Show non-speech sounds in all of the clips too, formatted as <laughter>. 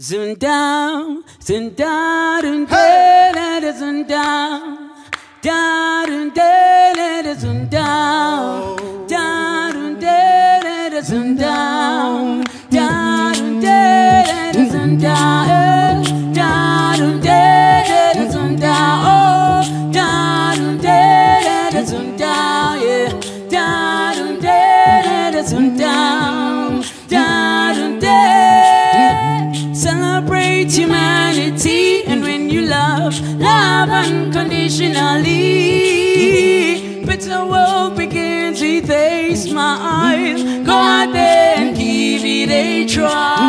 Zunda, zunda, zunda, zunda, da, zunda, zunda, da, zunda, zunda, da, zunda, zunda, unconditionally. But the world begins with a smile. Go out there and give it a try.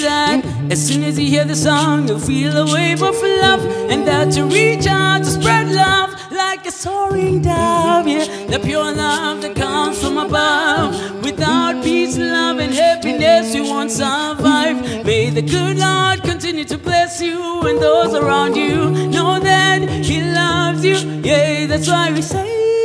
That as soon as you hear the song, you'll feel a wave of love, and that you reach out to spread love like a soaring dove. Yeah, the pure love that comes from above. Without peace, love, and happiness, you won't survive. May the good Lord continue to bless you and those around you. Know that He loves you. Yeah, that's why we say.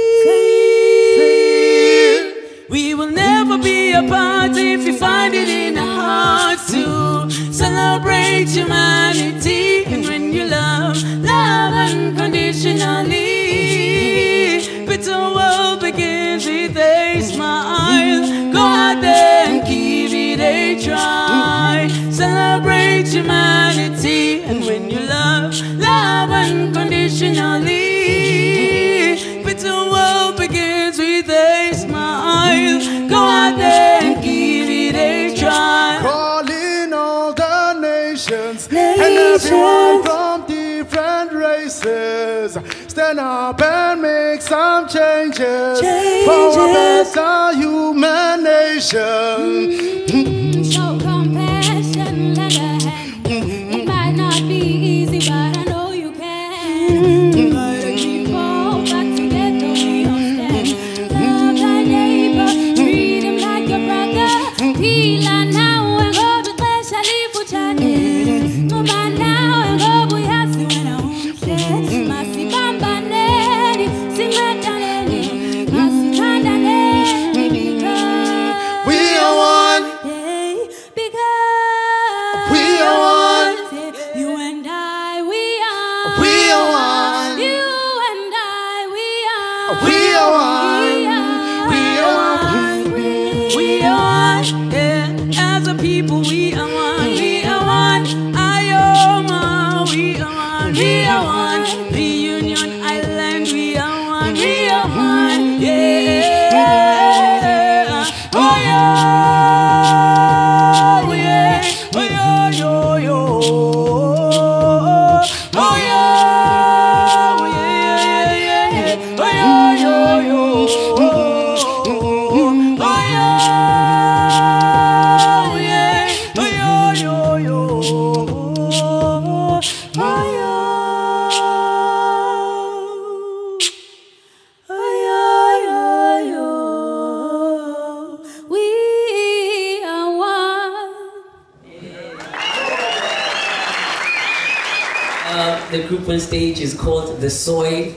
We will never be apart if you find it in our hearts to celebrate humanity. And when you love, love unconditionally. But the world begins with a smile. Go out there and give it a try. Celebrate humanity. And when you love smile. Go out give it a try. Calling all the nations, and everyone from different races. Stand up and make some changes, changes. for a better human nation. Show mm. The group on stage is called The Soil,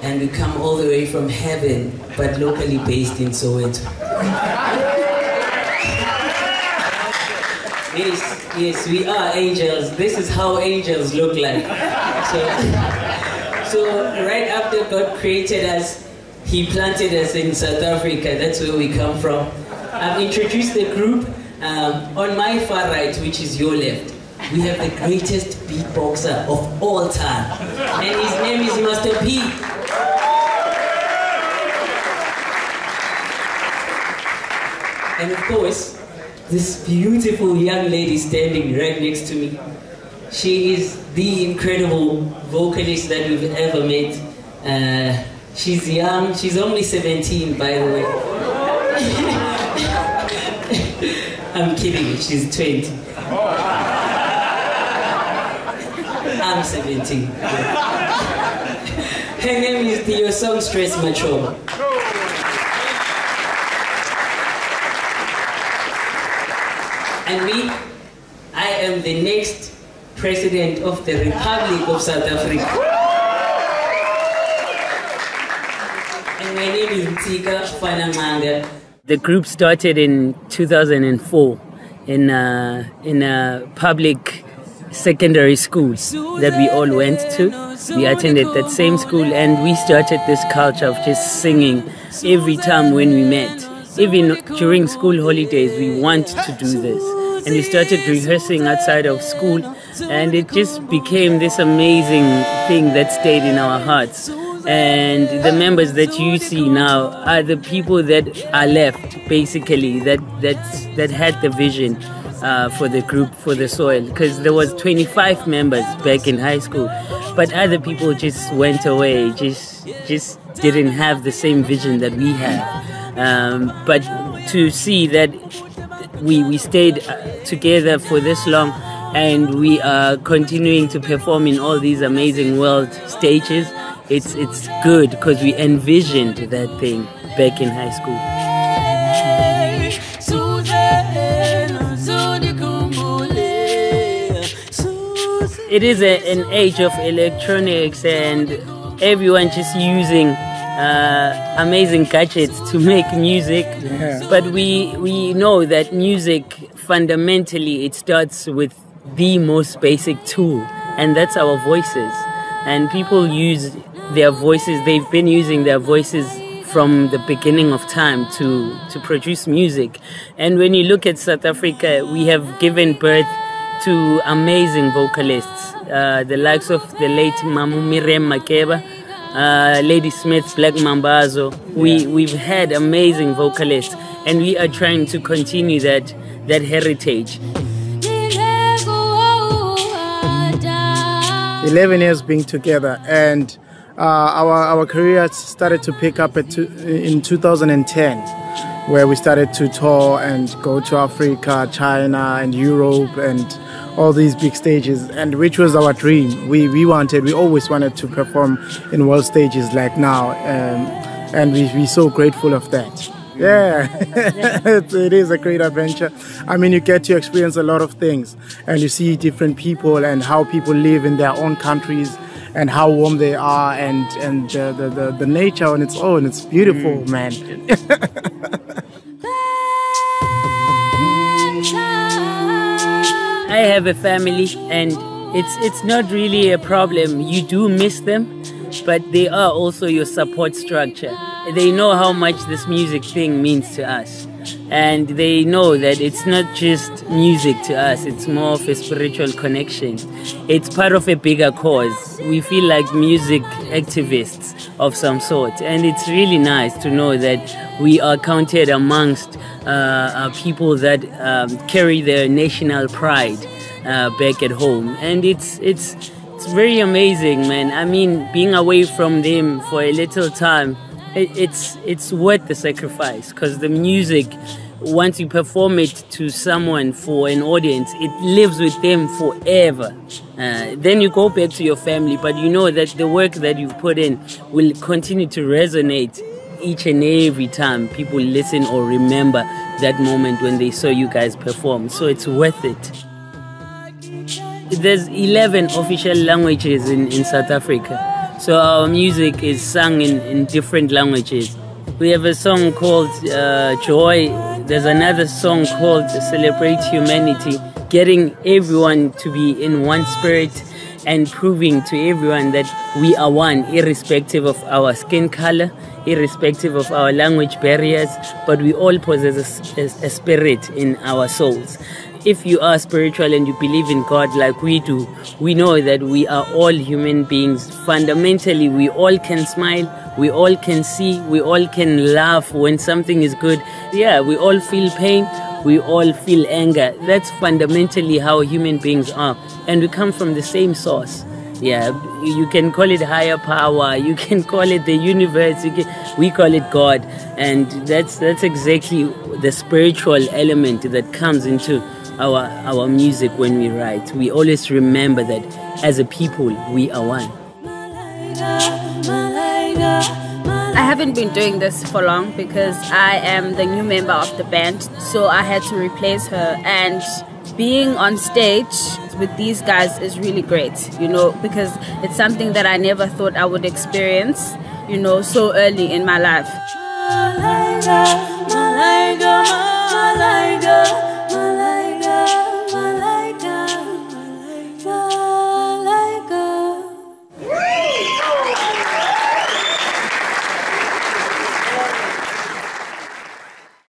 and we come all the way from heaven, but locally based in Soweto. yes, yes, we are angels. This is how angels look like. So, so right after God created us, He planted us in South Africa. That's where we come from. I've introduced the group. Um, on my far right, which is your left, we have the greatest beatboxer of all time, and his name is Master P. And of course, this beautiful young lady standing right next to me. She is the incredible vocalist that we've ever met. Uh, she's young. She's only 17, by the way. <laughs> I'm kidding. She's 20. I'm 17. <laughs> Her name is Theo Songstress Macho. And me, I am the next president of the Republic of South Africa. And my name is Tika Fanamanga. The group started in 2004 in a, in a public secondary school that we all went to. We attended that same school and we started this culture of just singing every time when we met. Even during school holidays, we want to do this. And we started rehearsing outside of school and it just became this amazing thing that stayed in our hearts. And the members that you see now are the people that are left, basically, that, that, that had the vision uh, for the group for the soil because there was 25 members back in high school but other people just went away just just didn't have the same vision that we had. Um, but to see that we we stayed uh, together for this long and we are continuing to perform in all these amazing world stages it's it's good because we envisioned that thing back in high school it is a, an age of electronics and everyone just using uh, amazing gadgets to make music. Yeah. But we we know that music fundamentally it starts with the most basic tool, and that's our voices. And people use their voices. They've been using their voices from the beginning of time to to produce music. And when you look at South Africa, we have given birth to amazing vocalists, uh, the likes of the late Mamu Miriam Makeba, uh, Ladysmith, Black Mambazo. We we've had amazing vocalists, and we are trying to continue that that heritage. 11 years being together and uh, our, our career started to pick up at two, in 2010 where we started to tour and go to africa china and europe and all these big stages and which was our dream we, we wanted we always wanted to perform in world stages like now um, and we, we're so grateful of that yeah, <laughs> it, it is a great adventure. I mean, you get to experience a lot of things and you see different people and how people live in their own countries and how warm they are and, and the, the, the, the nature on its own. It's beautiful, man. <laughs> I have a family and it's it's not really a problem. You do miss them, but they are also your support structure. They know how much this music thing means to us. And they know that it's not just music to us, it's more of a spiritual connection. It's part of a bigger cause. We feel like music activists of some sort. And it's really nice to know that we are counted amongst uh, people that um, carry their national pride uh, back at home. And it's, it's, it's very amazing, man. I mean, being away from them for a little time, it, it's, it's worth the sacrifice because the music, once you perform it to someone for an audience, it lives with them forever. Uh, then you go back to your family, but you know that the work that you've put in will continue to resonate each and every time people listen or remember that moment when they saw you guys perform. So it's worth it. There's 11 official languages in, in South Africa. So our music is sung in, in different languages. We have a song called uh, Joy. There's another song called Celebrate Humanity, getting everyone to be in one spirit and proving to everyone that we are one, irrespective of our skin color, irrespective of our language barriers, but we all possess a, a, a spirit in our souls if you are spiritual and you believe in God like we do, we know that we are all human beings. Fundamentally, we all can smile, we all can see, we all can laugh when something is good. Yeah, we all feel pain, we all feel anger. That's fundamentally how human beings are. And we come from the same source. Yeah, you can call it higher power, <laughs> you can call it the universe, can, we call it God. And that's, that's exactly the spiritual element that comes into our, our music when we write. We always remember that as a people, we are one. I haven't been doing this for long because I am the new member of the band, so I had to replace her. And being on stage with these guys is really great, you know, because it's something that I never thought I would experience, you know, so early in my life. Malaika, Malaika, Malaika.